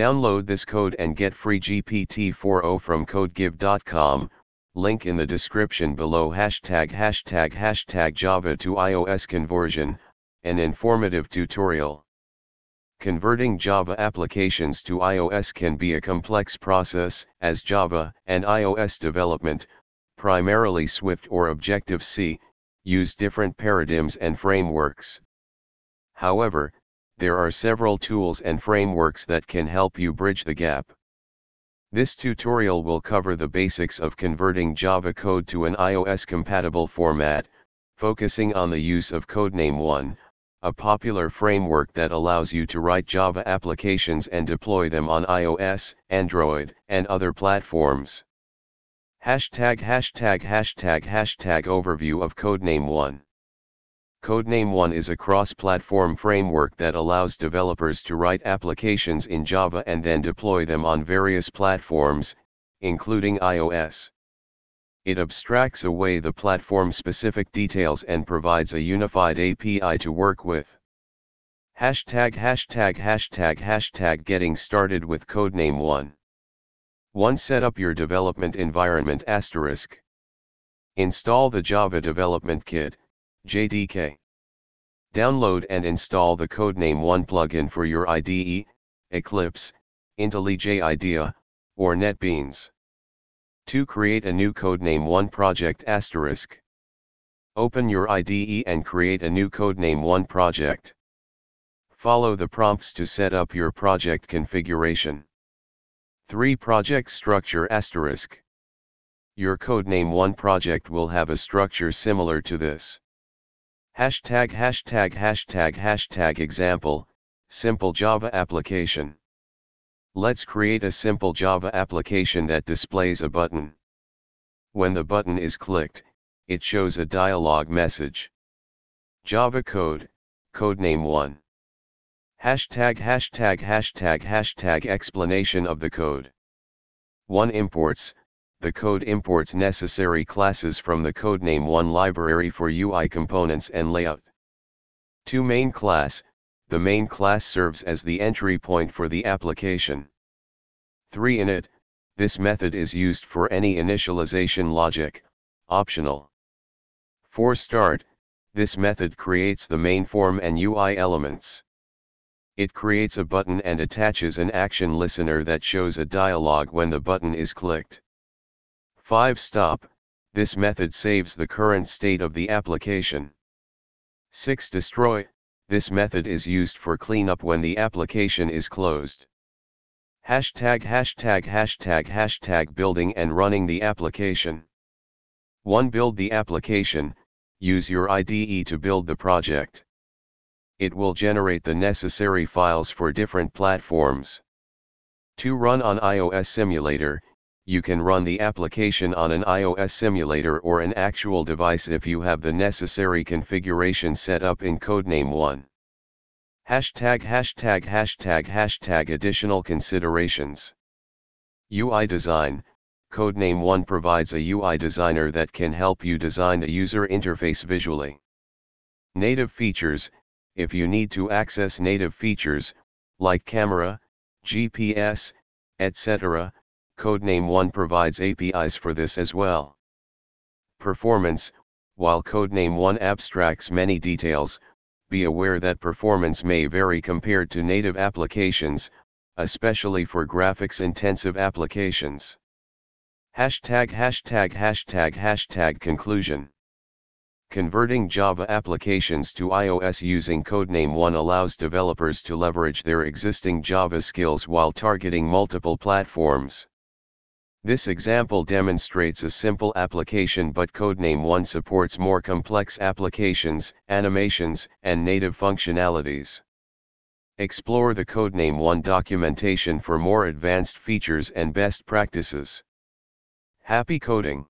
Download this code and get free GPT-4o from codegive.com, link in the description below hashtag hashtag hashtag Java to iOS conversion, an informative tutorial. Converting Java applications to iOS can be a complex process, as Java and iOS development, primarily Swift or Objective-C, use different paradigms and frameworks. However, there are several tools and frameworks that can help you bridge the gap. This tutorial will cover the basics of converting Java code to an iOS-compatible format, focusing on the use of Codename One, a popular framework that allows you to write Java applications and deploy them on iOS, Android, and other platforms. Hashtag hashtag hashtag hashtag overview of Codename One. Codename One is a cross-platform framework that allows developers to write applications in Java and then deploy them on various platforms, including iOS. It abstracts away the platform-specific details and provides a unified API to work with. Hashtag hashtag hashtag hashtag getting started with Codename One. 1. Set up your development environment asterisk. Install the Java Development Kit, JDK. Download and install the Codename One plugin for your IDE, Eclipse, IntelliJ IDEA, or NetBeans. To create a new Codename One project asterisk. Open your IDE and create a new Codename One project. Follow the prompts to set up your project configuration. 3 Project structure asterisk. Your Codename One project will have a structure similar to this. Hashtag hashtag hashtag hashtag example, simple Java application. Let's create a simple Java application that displays a button. When the button is clicked, it shows a dialog message. Java code, Codename One. Hashtag hashtag hashtag hashtag explanation of the code. 1 imports, the code imports necessary classes from the Codename One library for UI components and layout. 2 main class, the main class serves as the entry point for the application. 3 init, this method is used for any initialization logic, optional. 4 start, this method creates the main form and UI elements. It creates a button and attaches an action listener that shows a dialog when the button is clicked. 5 stop, this method saves the current state of the application. 6 destroy, this method is used for cleanup when the application is closed. Hashtag hashtag hashtag hashtag building and running the application. 1. Build the application, use your IDE to build the project. It will generate the necessary files for different platforms. 2. Run on iOS Simulator, you can run the application on an iOS simulator or an actual device if you have the necessary configuration set up in Codename One. Hashtag hashtag hashtag hashtag additional considerations. UI design, Codename One provides a UI designer that can help you design the user interface visually. Native features, if you need to access native features, like camera, GPS, etc., Codename One provides APIs for this as well. Performance, while Codename One abstracts many details, be aware that performance may vary compared to native applications, especially for graphics-intensive applications. Hashtag hashtag hashtag hashtag conclusion. Converting Java applications to iOS using Codename One allows developers to leverage their existing Java skills while targeting multiple platforms. This example demonstrates a simple application but Codename One supports more complex applications, animations, and native functionalities. Explore the Codename One documentation for more advanced features and best practices. Happy coding!